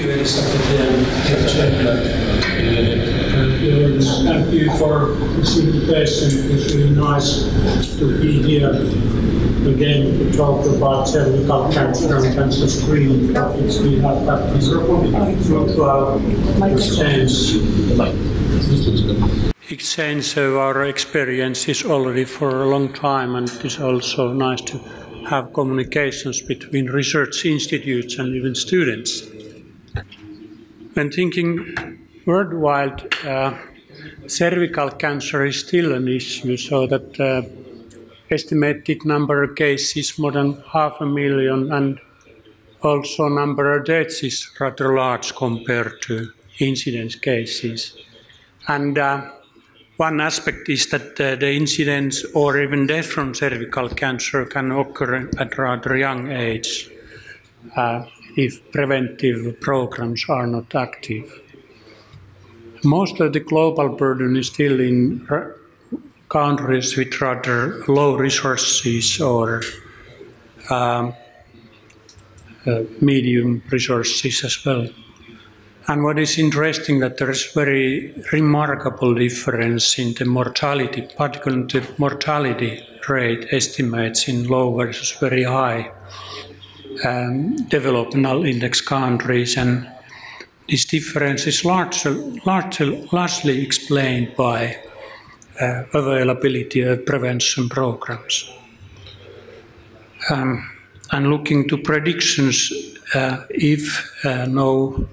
you, Elisabeth uh, and Thank you for this invitation. It's really nice to be here again to talk about cervical cancer and cancer screening topics. We have had this fruitful exchange exchange of our experiences already for a long time, and it is also nice to have communications between research institutes and even students. When thinking worldwide, uh, cervical cancer is still an issue, so that uh, estimated number of cases more than half a million, and also number of deaths is rather large compared to incidence cases. And uh, one aspect is that uh, the incidence or even death from cervical cancer can occur at rather young age uh, if preventive programs are not active. Most of the global burden is still in countries with rather low resources or um, uh, medium resources as well. And what is interesting that there is very remarkable difference in the mortality, particularly the mortality rate estimates in low versus very high um, developmental index countries. And this difference is largely, largely, largely explained by uh, availability of prevention programs. Um, and looking to predictions, uh, if uh, no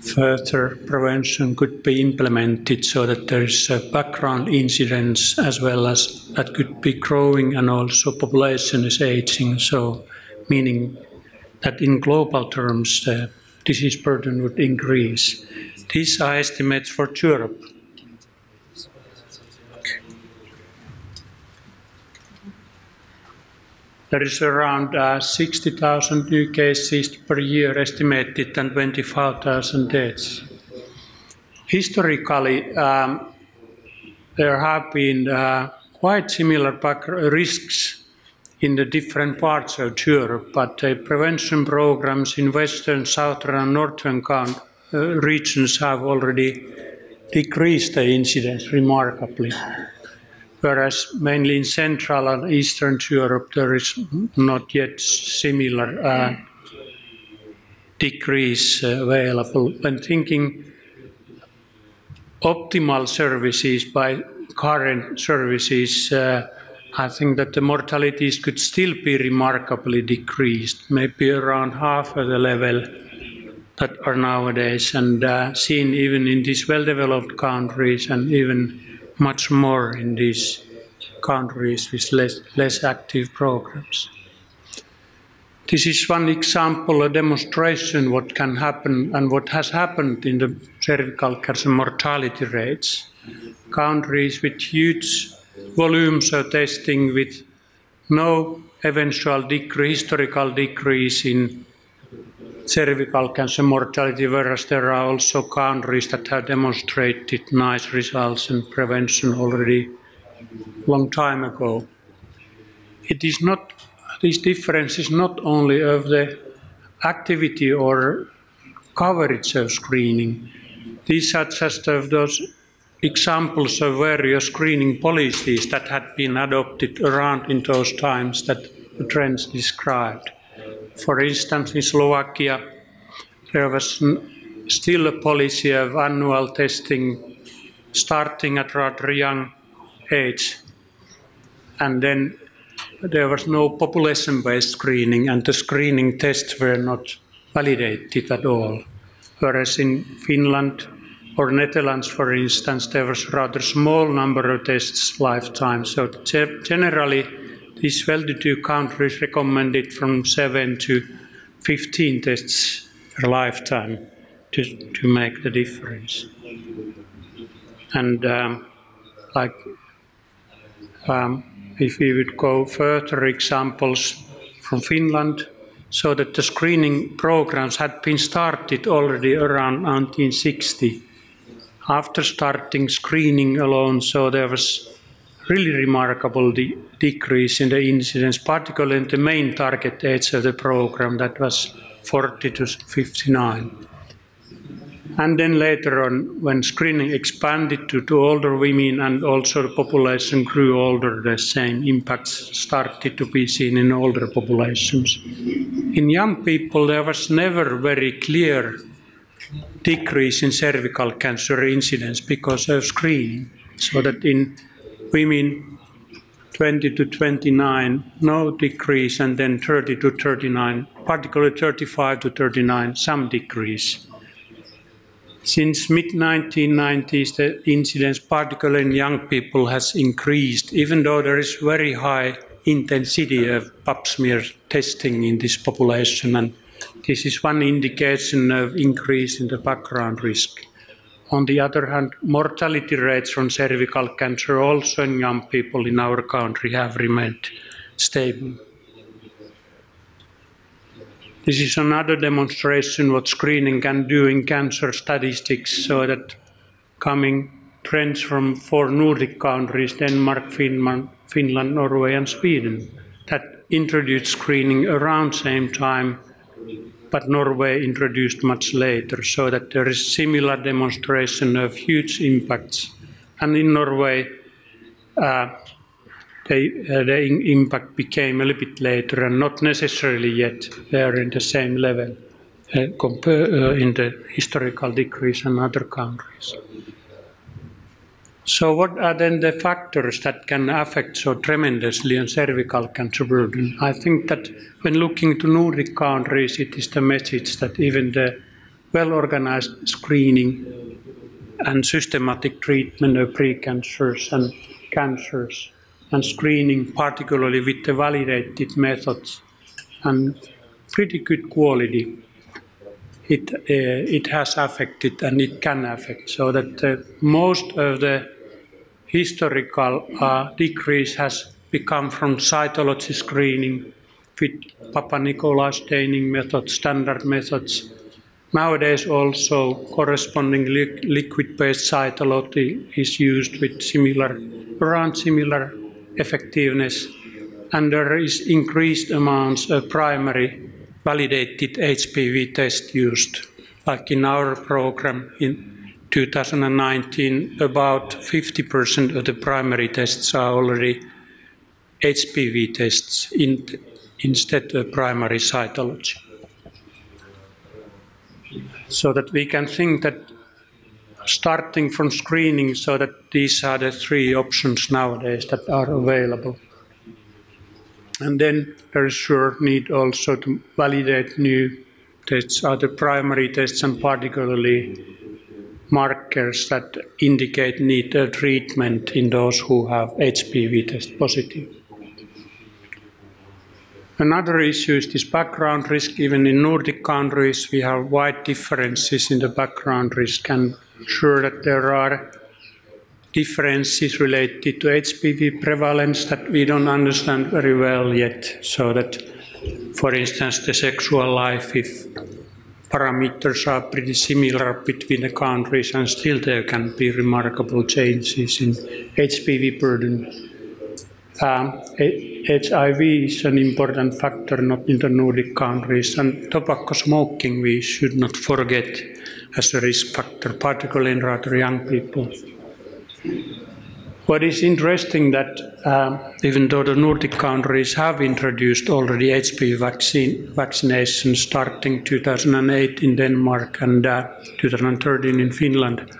further prevention could be implemented so that there is a background incidence as well as that could be growing and also population is aging so meaning that in global terms the disease burden would increase these are estimates for Europe There is around uh, 60,000 new cases per year estimated and 25,000 deaths. Historically, um, there have been uh, quite similar risks in the different parts of Europe, but the prevention programs in western, southern, and northern uh, regions have already decreased the incidence remarkably whereas mainly in Central and Eastern Europe there is not yet similar uh, decrease uh, available. When thinking optimal services by current services, uh, I think that the mortalities could still be remarkably decreased, maybe around half of the level that are nowadays, and uh, seen even in these well-developed countries and even much more in these countries with less, less active programs. This is one example, a demonstration what can happen and what has happened in the cervical cancer mortality rates. Countries with huge volumes of testing with no eventual decrease, historical decrease in cervical cancer mortality, whereas there are also countries that have demonstrated nice results in prevention already long time ago. It is not, this difference is not only of the activity or coverage of screening. These are just of those examples of various screening policies that had been adopted around in those times that the trends described. For instance, in Slovakia, there was still a policy of annual testing starting at rather young age. And then there was no population-based screening and the screening tests were not validated at all. Whereas in Finland or Netherlands, for instance, there was rather small number of tests lifetime. So generally, these well-to-do countries recommended from 7 to 15 tests per lifetime to, to make the difference. And um, like um, if we would go further examples from Finland, so that the screening programs had been started already around 1960. After starting screening alone, so there was really remarkable de decrease in the incidence, particularly in the main target age of the program, that was 40 to 59. And then later on, when screening expanded to, to older women and also the population grew older, the same impacts started to be seen in older populations. In young people, there was never very clear decrease in cervical cancer incidence because of screening. So that in women 20 to 29, no decrease, and then 30 to 39, particularly 35 to 39, some decrease. Since mid-1990s, the incidence, particularly in young people, has increased, even though there is very high intensity of pap smear testing in this population, and this is one indication of increase in the background risk. On the other hand, mortality rates from cervical cancer also in young people in our country have remained stable. This is another demonstration what screening can do in cancer statistics so that coming trends from four Nordic countries, Denmark, Finland, Finland, Norway and Sweden that introduced screening around same time but Norway introduced much later so that there is similar demonstration of huge impacts and in Norway uh, they, uh, the impact became a little bit later and not necessarily yet there in the same level uh, compare, uh, in the historical decrease in other countries. So what are then the factors that can affect so tremendously on cervical cancer burden? I think that when looking to Nordic countries, it is the message that even the well-organized screening and systematic treatment of precancers and cancers and screening, particularly with the validated methods and pretty good quality, it, uh, it has affected and it can affect. So that uh, most of the historical uh, decrease has become from cytology screening with Papanicolaou staining methods, standard methods. Nowadays also corresponding li liquid-based cytology is used with similar, around similar effectiveness, and there is increased amounts of primary validated HPV test used. Like in our program in 2019, about 50% of the primary tests are already HPV tests in, instead of primary cytology. So that we can think that starting from screening so that these are the three options nowadays that are available. And then there is sure need also to validate new tests, other primary tests, and particularly markers that indicate need of treatment in those who have HPV test positive. Another issue is this background risk. Even in Nordic countries, we have wide differences in the background risk, and sure that there are differences related to HPV prevalence that we don't understand very well yet. So that, for instance, the sexual life, if parameters are pretty similar between the countries, and still there can be remarkable changes in HPV burden. Um, HIV is an important factor not in the Nordic countries, and tobacco smoking we should not forget as a risk factor, particularly in rather young people. What is interesting that um, even though the Nordic countries have introduced already HPV vaccine vaccination starting 2008 in Denmark and uh, 2013 in Finland,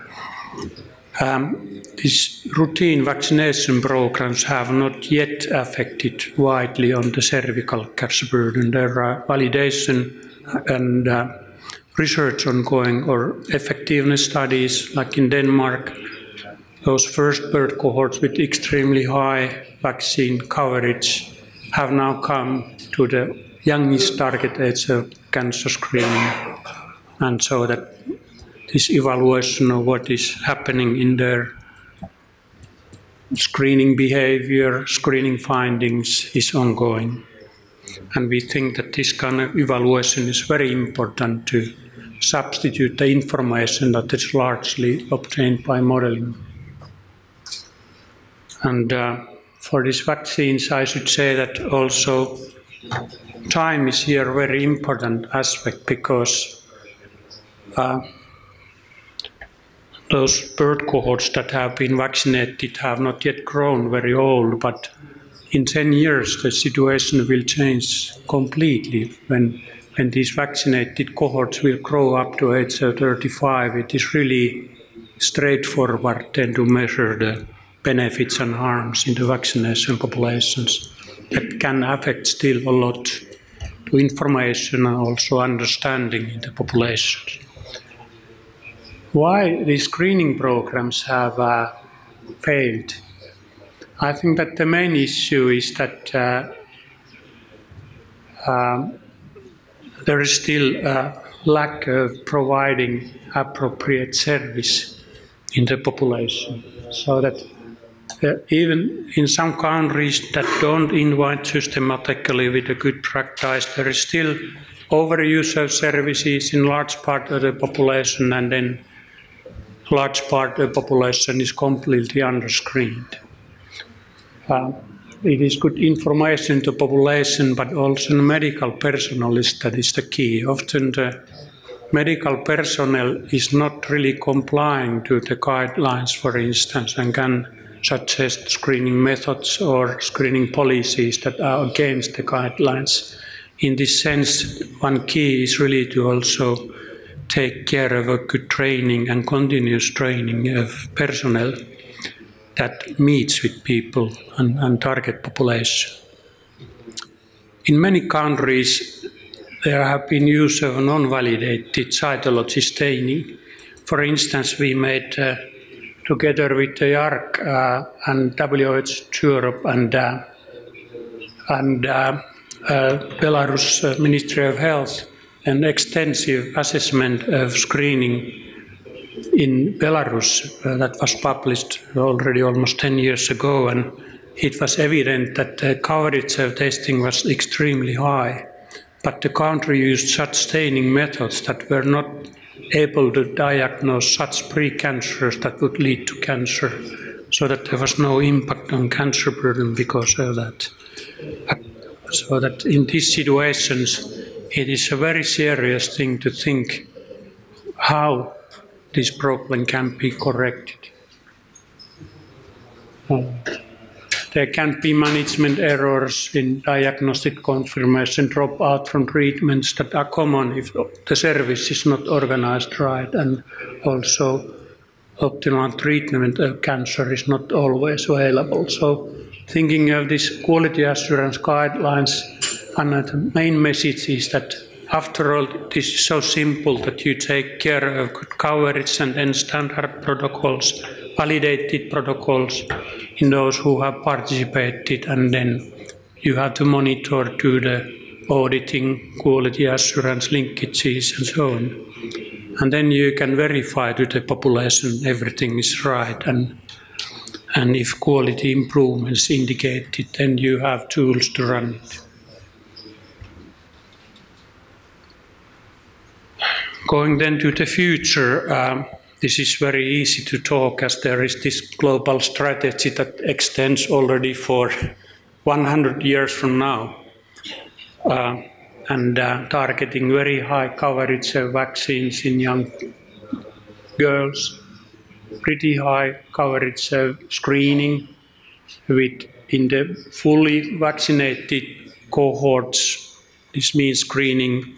um, these routine vaccination programs have not yet affected widely on the cervical cancer burden. There are validation and uh, research ongoing or effectiveness studies like in Denmark those first birth cohorts with extremely high vaccine coverage have now come to the youngest target age of cancer screening. And so that this evaluation of what is happening in their screening behavior, screening findings is ongoing. And we think that this kind of evaluation is very important to substitute the information that is largely obtained by modeling. And uh, for these vaccines, I should say that also time is here a very important aspect because uh, those birth cohorts that have been vaccinated have not yet grown very old, but in 10 years the situation will change completely. When when these vaccinated cohorts will grow up to age 35 it is really straightforward then to measure the benefits and harms in the vaccination populations. That can affect still a lot to information and also understanding in the populations. Why these screening programs have uh, failed. I think that the main issue is that uh, um, there is still a lack of providing appropriate service in the population, so that uh, even in some countries that don't invite systematically with a good practice, there is still overuse of services in large part of the population, and then large part of the population is completely underscreened. Uh, it is good information to population, but also medical personnel is that is the key. Often the medical personnel is not really complying to the guidelines, for instance, and can suggest screening methods or screening policies that are against the guidelines. In this sense, one key is really to also take care of a good training and continuous training of personnel that meets with people and, and target population. In many countries, there have been use of non-validated cytology staining. For instance, we made uh, together with the IARC uh, and WHO Europe and uh, and uh, Belarus Ministry of Health an extensive assessment of screening in Belarus uh, that was published already almost 10 years ago, and it was evident that the coverage of testing was extremely high. But the country used such staining methods that were not able to diagnose such precancers that would lead to cancer, so that there was no impact on cancer burden because of that. So that in these situations, it is a very serious thing to think how this problem can be corrected. There can be management errors in diagnostic confirmation, drop out from treatments that are common if the service is not organized right, and also optimal treatment of cancer is not always available. So, thinking of these quality assurance guidelines and the main message is that after all, this is so simple that you take care of good coverage and then standard protocols, validated protocols in those who have participated, and then you have to monitor to the auditing, quality assurance linkages, and so on. And then you can verify to the population everything is right, and and if quality improvements indicated, then you have tools to run it. Going then to the future, um, this is very easy to talk as there is this global strategy that extends already for 100 years from now. Uh, and uh, targeting very high coverage of vaccines in young girls, pretty high coverage of screening with in the fully vaccinated cohorts. This means screening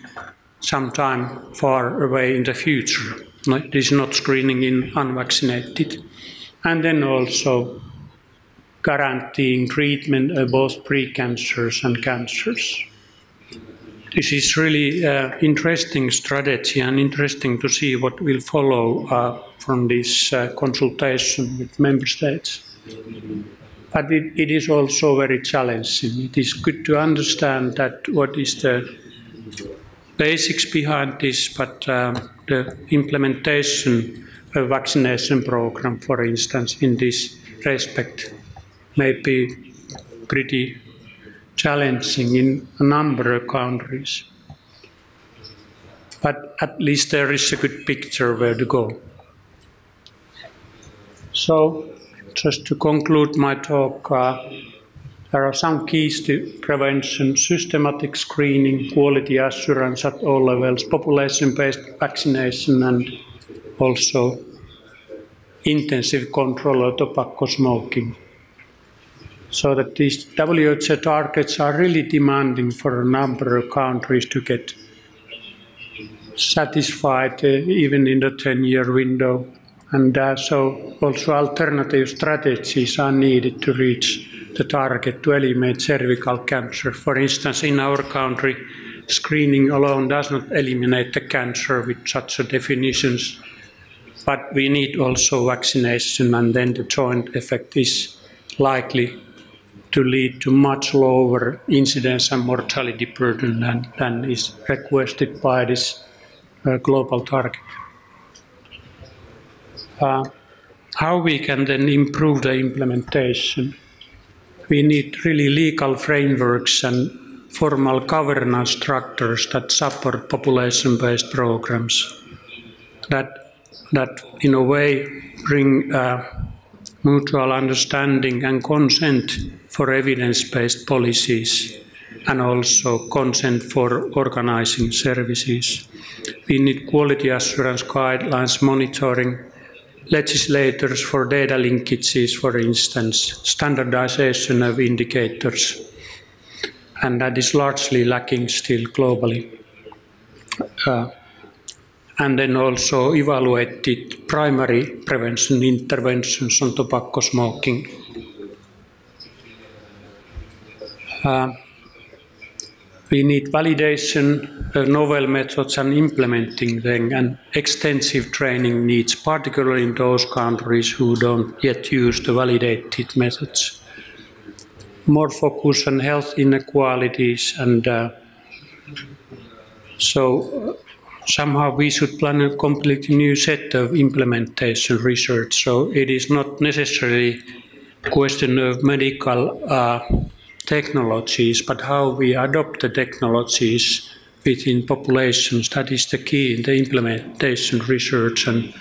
sometime far away in the future. It is not screening in unvaccinated. And then also guaranteeing treatment of both precancers and cancers. This is really uh, interesting strategy and interesting to see what will follow uh, from this uh, consultation with member states. But it, it is also very challenging. It is good to understand that what is the basics behind this, but um, the implementation of vaccination program, for instance, in this respect, may be pretty challenging in a number of countries. But at least there is a good picture where to go. So, just to conclude my talk, uh, There are some keys to prevention, systematic screening, quality assurance at all levels, population-based vaccination, and also intensive control of tobacco smoking. So that these WHO targets are really demanding for a number of countries to get satisfied uh, even in the 10-year window. And uh, so also alternative strategies are needed to reach the target to eliminate cervical cancer. For instance, in our country, screening alone does not eliminate the cancer with such a definitions, but we need also vaccination, and then the joint effect is likely to lead to much lower incidence and mortality burden than, than is requested by this uh, global target. Uh, how we can then improve the implementation? We need really legal frameworks and formal governance structures that support population-based programs that that in a way bring uh, mutual understanding and consent for evidence-based policies and also consent for organizing services. We need quality assurance guidelines monitoring legislators for data linkages, for instance, standardization of indicators, and that is largely lacking still globally. Uh, and then also evaluated primary prevention interventions on tobacco smoking. Uh, we need validation, uh, novel methods and implementing them, and extensive training needs, particularly in those countries who don't yet use the validated methods. More focus on health inequalities, and uh, so uh, somehow we should plan a completely new set of implementation research. So it is not necessarily a question of medical uh, technologies, but how we adopt the technologies within populations. That is the key in the implementation research, and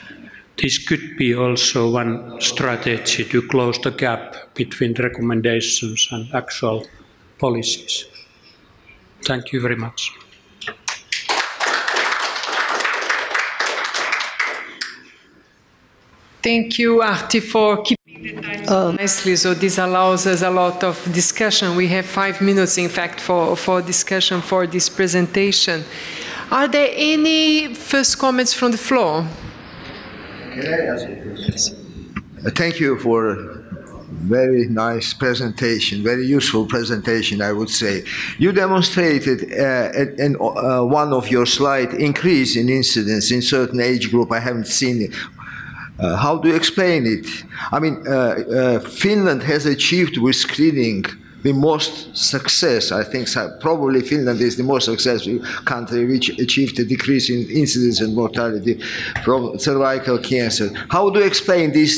this could be also one strategy to close the gap between recommendations and actual policies. Thank you very much. Thank you, Ahti, for keeping the time nicely. So this allows us a lot of discussion. We have five minutes, in fact, for, for discussion for this presentation. Are there any first comments from the floor? Thank you for a very nice presentation, very useful presentation, I would say. You demonstrated uh, in uh, one of your slides increase in incidence in certain age group. I haven't seen it. Uh, how do you explain it? I mean, uh, uh, Finland has achieved with screening the most success. I think probably Finland is the most successful country which achieved a decrease in incidence and mortality from cervical cancer. How do you explain this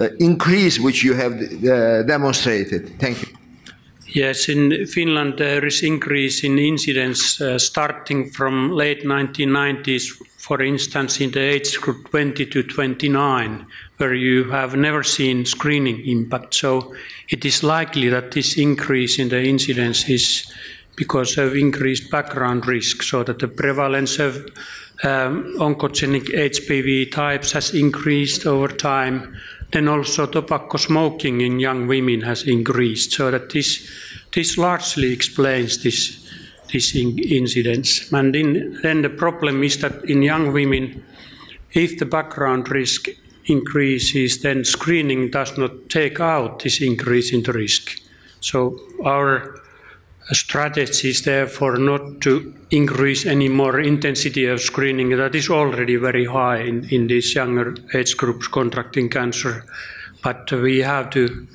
uh, increase which you have uh, demonstrated? Thank you. Yes, in Finland there is increase in incidence uh, starting from late 1990s for instance, in the age group 20 to 29, where you have never seen screening impact. So it is likely that this increase in the incidence is because of increased background risk, so that the prevalence of um, oncogenic HPV types has increased over time. Then also tobacco smoking in young women has increased, so that this, this largely explains this these incidents. And in, then the problem is that in young women, if the background risk increases, then screening does not take out this increase in the risk. So our strategy is therefore not to increase any more intensity of screening that is already very high in, in these younger age groups contracting cancer. But we have to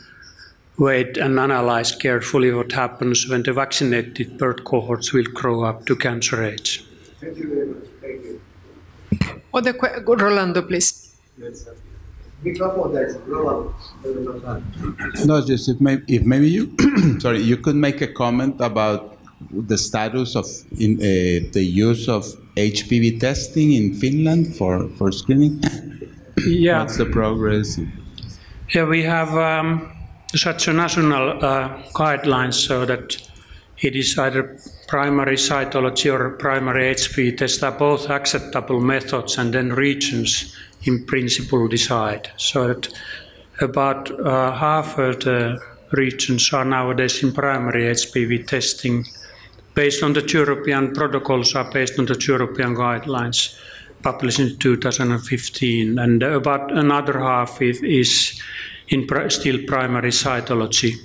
wait and analyze carefully what happens when the vaccinated birth cohorts will grow up to cancer age. Thank you very much. Thank you. Other que- Rolando, please. Yes, Microphone, Rolando. No, just if, may, if maybe you, sorry, you could make a comment about the status of in, uh, the use of HPV testing in Finland for, for screening. Yeah. What's the progress? Yeah, we have um, such a national uh, guidelines so that it is either primary cytology or primary HPV test are both acceptable methods and then regions in principle decide. So that about uh, half of the regions are nowadays in primary HPV testing based on the European protocols are based on the European guidelines published in 2015 and about another half is in still primary cytology.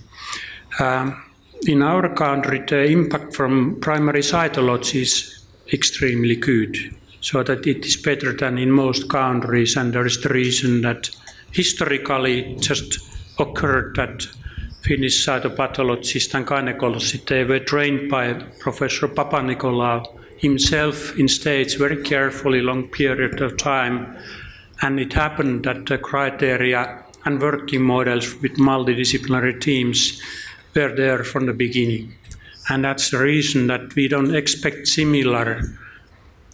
Um, in our country, the impact from primary cytology is extremely good, so that it is better than in most countries, and there is the reason that historically it just occurred that Finnish cytopathologists and gynecologists, they were trained by Professor Papanikolaou himself in States very carefully, long period of time, and it happened that the criteria and working models with multidisciplinary teams were there from the beginning. And that's the reason that we don't expect similar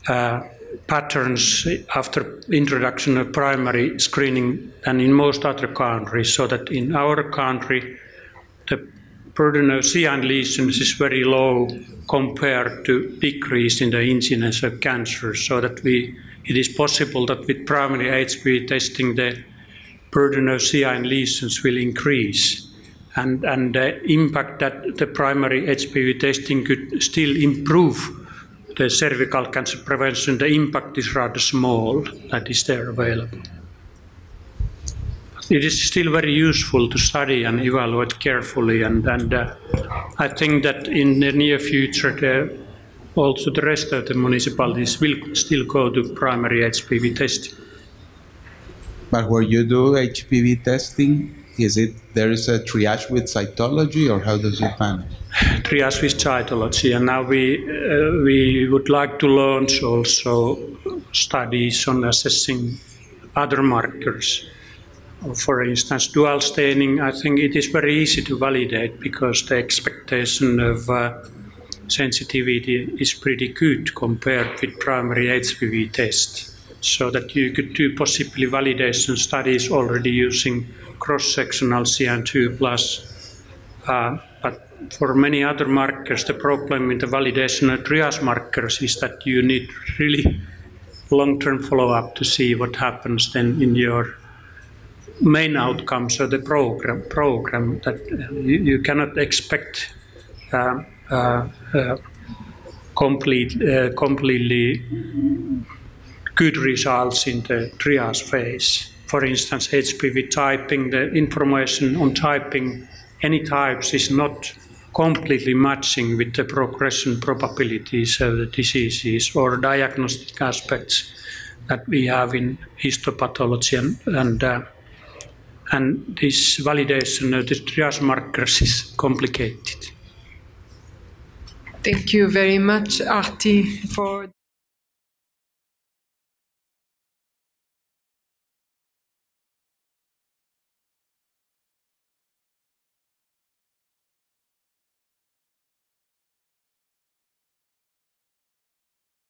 uh, patterns after introduction of primary screening than in most other countries, so that in our country, the burden of CIN lesions is very low compared to decrease in the incidence of cancer, so that we, it is possible that with primary HPV testing, the burden of CIN lesions will increase and, and the impact that the primary HPV testing could still improve the cervical cancer prevention, the impact is rather small that is there available. It is still very useful to study and evaluate carefully, and, and uh, I think that in the near future, the, also the rest of the municipalities will still go to primary HPV testing. But where you do HPV testing, is it there is a triage with cytology, or how does it manage? Triage with cytology, and now we uh, we would like to launch also studies on assessing other markers. For instance, dual staining. I think it is very easy to validate because the expectation of uh, sensitivity is pretty good compared with primary HPV test, so that you could do possibly validation studies already using cross-sectional CIN2 plus. Uh, but for many other markers, the problem with the validation of triage markers is that you need really long-term follow-up to see what happens then in your main outcomes of the program. Program that you, you cannot expect uh, uh, uh complete, uh, completely good results in the triage phase for instance, HPV typing, the information on typing any types is not completely matching with the progression probabilities of the diseases or diagnostic aspects that we have in histopathology and, and, uh, and this validation of the triage markers is complicated. Thank you very much, Ahti, for